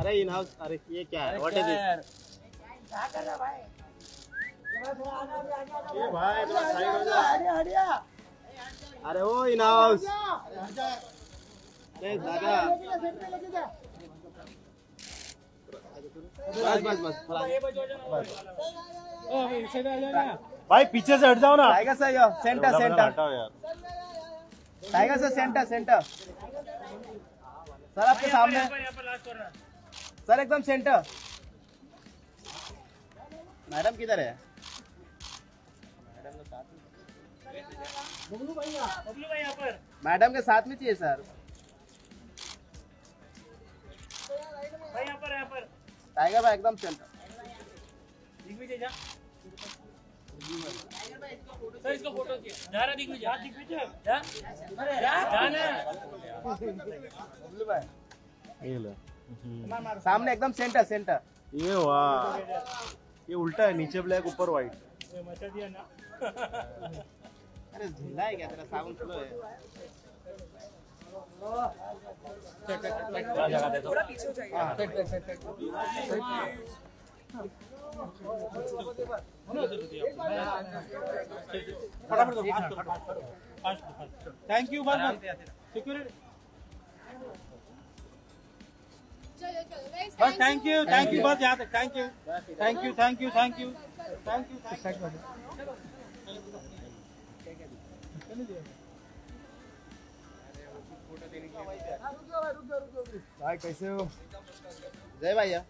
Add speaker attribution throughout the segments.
Speaker 1: अरे in house अरे ये क्या है? व्हाट इज़ इट
Speaker 2: क्या कर रहा भाई
Speaker 1: ये भाई थोड़ा साइड हो जा। अरे ओ इन हाउस अरे दादा बस बस बस
Speaker 3: भाई पीछे से हट जाओ ना।
Speaker 2: Tiger sir centre centre. Tiger sir centre centre. Sir आपके सामने। सर एकदम सेंटर। मैडम किधर है? मैडम के साथ में चाहिए सर। टाइगर भाई एकदम सेंटर
Speaker 4: सर इसका फ़ोटो जा रहा दिग्विजय जा। दिग्विजय जा। जा ना।
Speaker 2: बबलू भाई।
Speaker 3: ये ले।
Speaker 2: सामने एकदम सेंटर सेंटर
Speaker 3: ये वाह। ये उल्टा है नीचे ब्लैक ऊपर व्हाइट
Speaker 2: अरे झूला है क्या तेरा? साबुन फ्लो है।
Speaker 3: थैंक यू बस थैंक यू थैंक यू बस यहाँ तक thank you thank you thank you thank you thank you.
Speaker 2: भाई कैसे हो? जय भैया।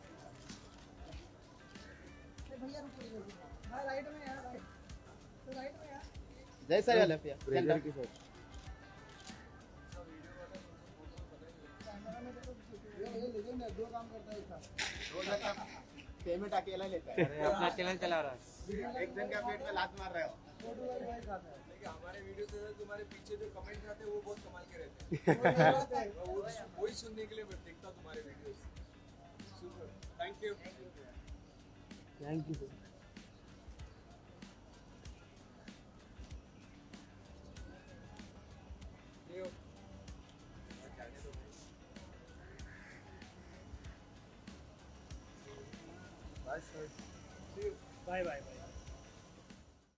Speaker 2: जय सर की पेमेंट अकेला लेता है।
Speaker 1: अपना चैनल चला रहा है।
Speaker 2: एक जन का पेट में लात मार रहे हो।
Speaker 5: हमारे वीडियो से तुम्हारे पीछे जो कमेंट आते हैं वो बहुत कमाल के रहते हैं। वो- वही सुनने के लिए मैं देखता हूँ तुम्हारे videos thank you
Speaker 2: thank you sir
Speaker 4: bye bye bye